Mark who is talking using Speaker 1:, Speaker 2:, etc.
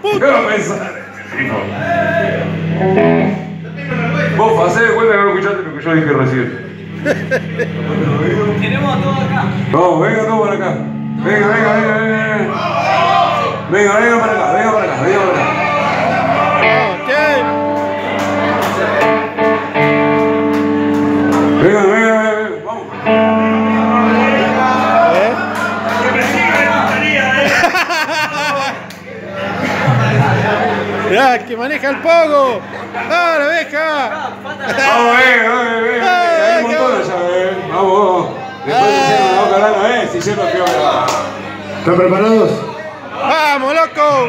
Speaker 1: puta!
Speaker 2: ¿Qué va a pensar? Hijo? Vos, hacé de cuenta que no escuchaste lo que yo dije recién.
Speaker 3: Tenemos a todos acá.
Speaker 2: Vamos, venga todos para acá. Venga, venga, venga, venga. Venga, venga para acá, venga para acá, venga para acá. Venga,
Speaker 1: Que maneja el pogo. ¡Ah, la abeja!
Speaker 2: Vamos, montón allá, eh. Vamos, vamos. Después se cierran la boca hablando, eh. Si lleno que va. ¿Están preparados?
Speaker 1: ¡Vamos, loco!